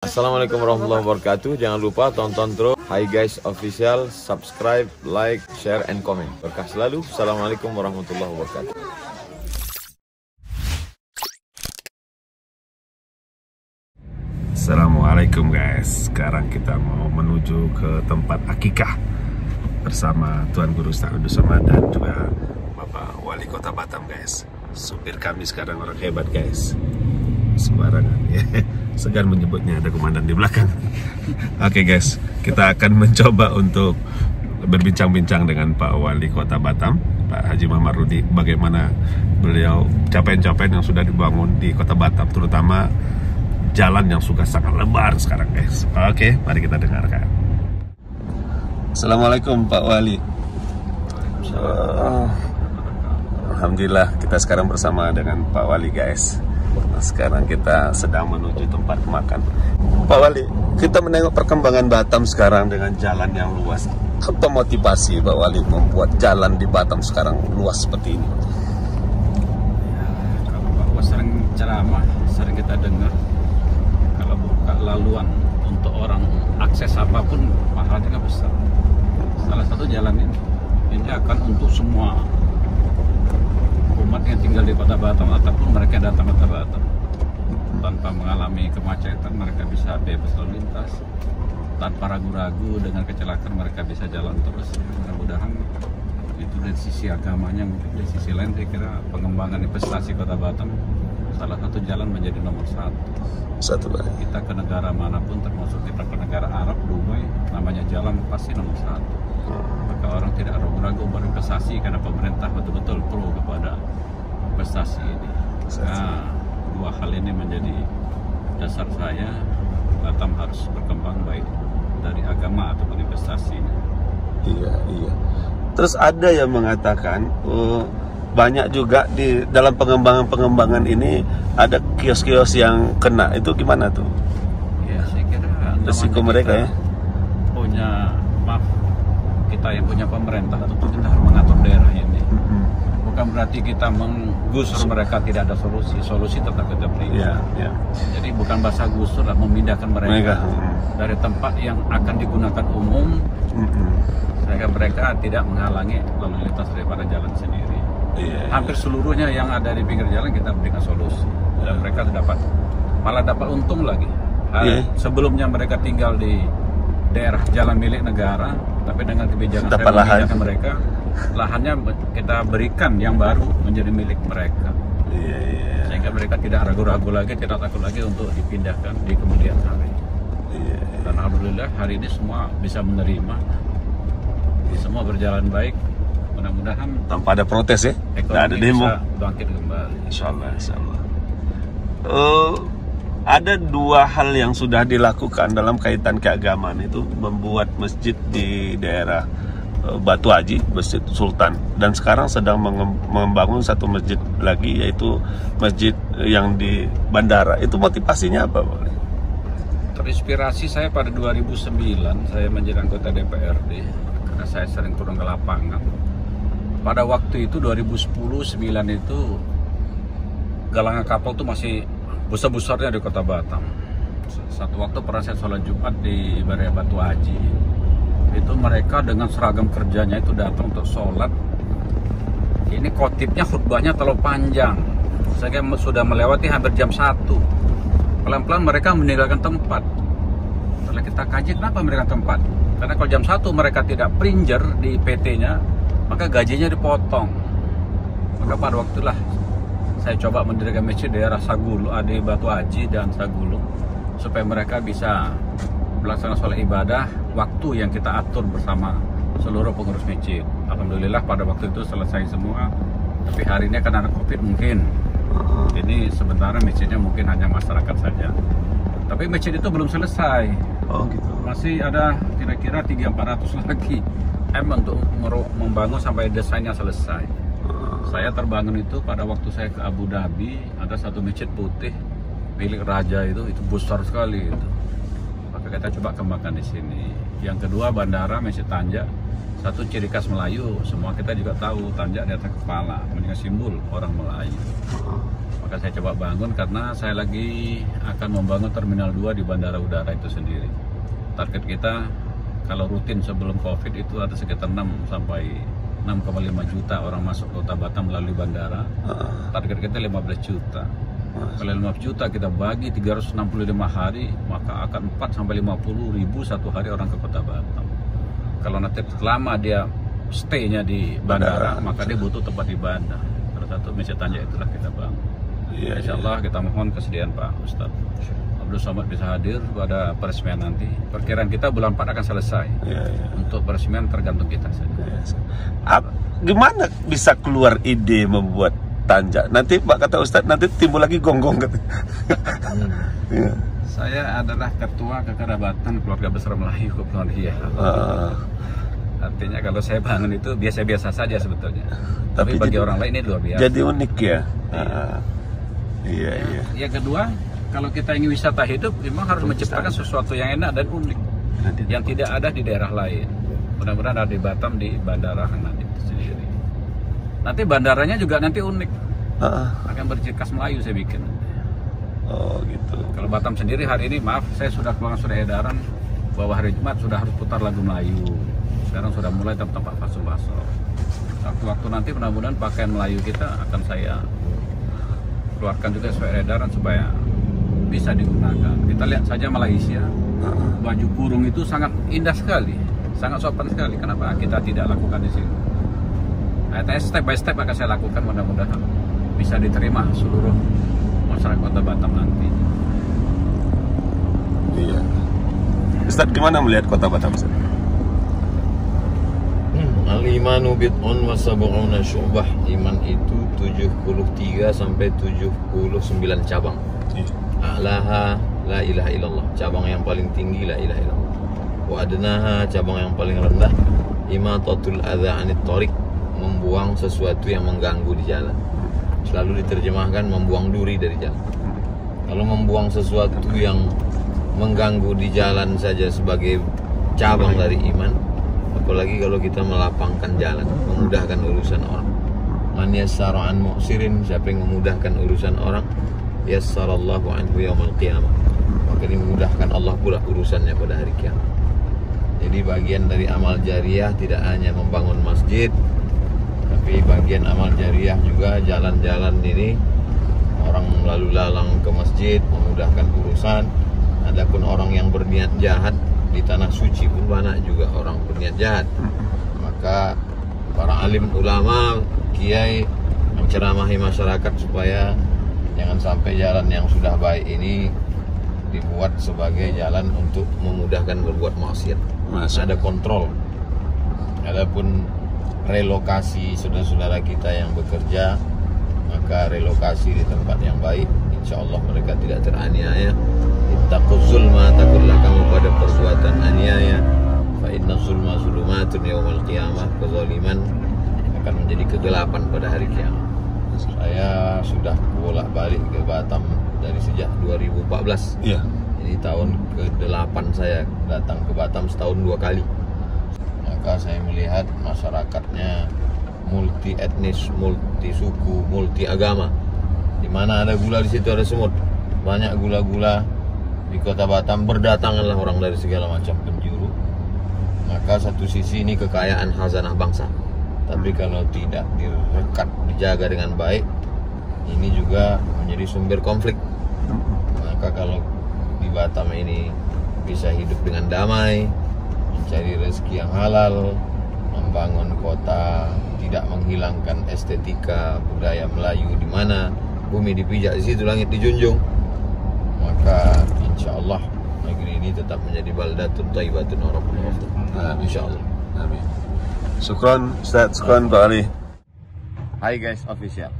Assalamualaikum warahmatullahi wabarakatuh. Jangan lupa tonton terus Hi Guys Official, subscribe, like, share, and comment. Berkah selalu. Assalamualaikum warahmatullahi wabarakatuh. Assalamualaikum guys Sekarang kita mau menuju ke tempat akikah Bersama Tuan Guru Ustaz Somad Dan juga Bapak Wali Kota Batam guys Supir kami sekarang orang hebat guys Sembarangan ya Segan menyebutnya ada komandan di belakang Oke guys Kita akan mencoba untuk Berbincang-bincang dengan Pak Wali Kota Batam Pak Haji Muhammad Rudi Bagaimana beliau capaian-capaian yang sudah dibangun di Kota Batam Terutama jalan yang sudah sangat lebar sekarang guys. Oke, mari kita dengarkan. Assalamualaikum Pak Wali. Alhamdulillah kita sekarang bersama dengan Pak Wali guys. Nah, sekarang kita sedang menuju tempat makan. Pak Wali, kita menengok perkembangan Batam sekarang dengan jalan yang luas. Apa motivasi Pak Wali membuat jalan di Batam sekarang luas seperti ini? Kalau Pak sering ceramah, sering kita dengar kalau buka laluan untuk orang akses apa pun pahalanya nggak besar. Salah satu jalan ini ini akan untuk semua umat yang tinggal di kota Batam ataupun mereka datang ke kota Batam. Tanpa mengalami kemacetan mereka bisa bebas lalu lintas. Tanpa ragu-ragu dengan kecelakaan mereka bisa jalan terus. Mudah-mudahan itu dari sisi agamanya mungkin dari sisi lain saya kira pengembangan investasi kota Batam salah satu jalan menjadi nomor satu. Satu lagi. kita ke negara mana pun termasuk kita ke negara Arab Dubai namanya jalan pasti nomor satu maka orang tidak ragu-ragu berinvestasi karena pemerintah betul-betul pro kepada investasi ini nah, dua hal ini menjadi dasar saya Batam harus berkembang baik dari agama ataupun investasi Iya, iya. Terus ada yang mengatakan eh, banyak juga di dalam pengembangan-pengembangan ini ada kios-kios yang kena. Itu gimana tuh? ya saya kira Resiko mereka ya? punya kita yang punya pemerintah tentu kita harus mengatur daerah ini bukan berarti kita menggusur mereka tidak ada solusi solusi tetap kita beri Iya, iya. jadi bukan bahasa gusur lah memindahkan mereka, Mereka, mm. dari tempat yang akan digunakan umum Mm-mm. sehingga mereka tidak menghalangi lalu lintas daripada jalan sendiri Iya. hampir seluruhnya yang ada di pinggir jalan kita berikan solusi dan mereka dapat malah dapat untung lagi Ah, Iya. sebelumnya mereka tinggal di daerah jalan milik negara tapi dengan kebijakan lahan. mereka lahannya kita berikan yang baru menjadi milik mereka Iya, iya. sehingga mereka tidak ragu-ragu lagi tidak takut lagi untuk dipindahkan di kemudian hari Iya. dan alhamdulillah hari ini semua bisa menerima semua berjalan baik mudah-mudahan Tanpa ada protes ya? Nggak ada demo. bisa bangkit kembali Insya Allah, insya Allah. Eh, ada dua hal yang sudah dilakukan dalam kaitan keagamaan itu membuat masjid di daerah eh, Batu Haji, Masjid Sultan, dan sekarang sedang membangun satu masjid lagi yaitu masjid yang di bandara. Itu motivasinya apa, Pak? terinspirasi saya pada 2009 saya menjadi anggota DPRD karena saya sering turun ke lapangan pada waktu itu 2010 9 itu galangan kapal itu masih besar-besarnya di kota Batam. Satu waktu pernah saya sholat Jumat di Ibadah Batu Haji. Itu mereka dengan seragam kerjanya itu datang untuk sholat. Ini kotipnya khutbahnya terlalu panjang. Saya sudah melewati hampir jam 1 pelan-pelan mereka meninggalkan tempat. Setelah kita kaji kenapa mereka tempat? Karena kalau jam 1 mereka tidak pringer di PT-nya maka gajinya dipotong. Maka pada waktulah saya coba mendirikan masjid di daerah Sagulu ada Batu Haji dan Sagulu supaya mereka bisa melaksanakan sholat ibadah waktu yang kita atur bersama seluruh pengurus masjid Alhamdulillah pada waktu itu selesai semua tapi hari ini karena ada covid mungkin ini sementara masjidnya mungkin hanya masyarakat saja. Tapi masjid itu belum selesai. Oh gitu. Masih ada kira-kira 3-400 lagi M untuk membangun sampai desainnya selesai. Saya terbangun itu pada waktu saya ke Abu Dhabi, ada satu masjid putih milik raja itu, itu besar sekali itu. Maka kita coba kembangkan di sini. Yang kedua bandara Masjid Tanja, satu ciri khas Melayu, semua kita juga tahu Tanja di atas kepala, menjadi simbol orang Melayu. Maka saya coba bangun karena saya lagi akan membangun Terminal 2 di Bandara Udara itu sendiri. Target kita kalau rutin sebelum Covid itu ada sekitar 6 sampai 6,5 juta orang masuk kota Batam melalui bandara. Target kita 15 juta. Kalau 15 juta kita bagi 365 hari, maka akan 4 sampai 50 ribu satu hari orang ke kota Batam. Kalau nanti lama dia stay-nya di bandara, maka dia butuh tempat ibadah. Salah satu misi tanya itulah kita bang. Iya, Insya Allah kita mohon kesediaan Pak Ustadz. Abdul Somad bisa hadir pada peresmian nanti. Perkiraan kita bulan 4 akan selesai. Iya, iya. Untuk peresmian tergantung kita saja. Yes. Ap- gimana bisa keluar ide membuat tanja? Nanti Pak kata Ustadz nanti timbul lagi gonggong kata. Iya. Saya adalah ketua kekerabatan keluarga besar Melayu Kepulauan Riau. Ah, Artinya kalau saya bangun itu biasa-biasa saja sebetulnya. Tapi Tapi, bagi jadi- orang lain ini luar biasa. jadi unik ya. Ah, iya iya. Yang kedua, kalau kita ingin wisata hidup, memang harus menciptakan sesuatu yang enak dan unik yang tidak ada di daerah lain. Mudah-mudahan ada di Batam di bandara nanti itu sendiri. Nanti bandaranya juga nanti unik, Ah, akan berciri khas Melayu saya bikin. oh gitu. Kalau Batam sendiri hari ini, maaf, saya sudah keluar surat edaran bahwa hari Jumat sudah harus putar lagu Melayu. Sekarang sudah mulai tempat faso-faso. Waktu-waktu nanti mudah-mudahan pakaian Melayu kita akan saya keluarkan juga surat edaran supaya bisa digunakan. Kita lihat saja Malaysia, baju kurung itu sangat indah sekali, sangat sopan sekali. Kenapa kita tidak lakukan di sini? Nah, step by step akan saya lakukan mudah-mudahan bisa diterima seluruh masyarakat kota Batam nanti. Iya. Ustadz gimana melihat kota Batam? Ustadz? Hmm, Al-imanu bid'un wa sab'una syu'bah. Iman itu 73 sampai 79 cabang. Iya. A'laha la ilaha illallah. Cabang yang paling tinggi la ilaha illallah. Wa adnaha cabang yang paling rendah imatatul adza 'anit thariq. Membuang sesuatu yang mengganggu di jalan. Selalu diterjemahkan membuang duri dari jalan. Kalau membuang sesuatu yang mengganggu di jalan saja sebagai cabang dari iman, apalagi kalau kita melapangkan jalan, memudahkan urusan orang. Man yassara an mu'sirin, siapa yang memudahkan urusan orang, yassarallahu anhu yaumal qiyamah. Maka dimudahkan Allah pula urusannya pada hari kiamat. Jadi bagian dari amal jariah tidak hanya membangun masjid, tapi bagian amal jariah juga jalan-jalan ini orang lalu lalang ke masjid memudahkan urusan. Adapun orang yang berniat jahat di tanah suci pun banyak juga orang berniat jahat. Maka para alim ulama, kiai menceramahi masyarakat supaya jangan sampai jalan yang sudah baik ini dibuat sebagai jalan untuk memudahkan berbuat maksiat. Masuk. Ada kontrol. Adapun relokasi saudara-saudara kita yang bekerja maka relokasi di tempat yang baik insya Allah mereka tidak teraniaya ittaquz zulma takutlah kamu pada perbuatan aniaya fa inna zulma zulumatun yaumal qiyamah kezaliman akan menjadi kegelapan pada hari kiamat saya sudah bolak balik ke Batam dari sejak 2014 Iya. ini tahun ke-8 saya datang ke Batam setahun dua kali. Maka saya melihat masyarakatnya multi etnis, multi suku, multi agama. Di mana ada gula di situ ada semut. Banyak gula-gula di kota Batam berdatanganlah orang dari segala macam penjuru. Maka satu sisi ini kekayaan khazanah bangsa. Tapi kalau tidak direkat, dijaga dengan baik, ini juga menjadi sumber konflik. Maka kalau di Batam ini bisa hidup dengan damai, mencari rezeki yang halal, membangun kota, tidak menghilangkan estetika budaya Melayu di mana bumi dipijak di situ langit dijunjung, maka insya Allah negeri ini tetap menjadi baldatun thayyibatun wa rabbul ghafur. Amin. Insya Allah. Amin. Syukron Ustadz, syukron Pak Ali. Hai guys official.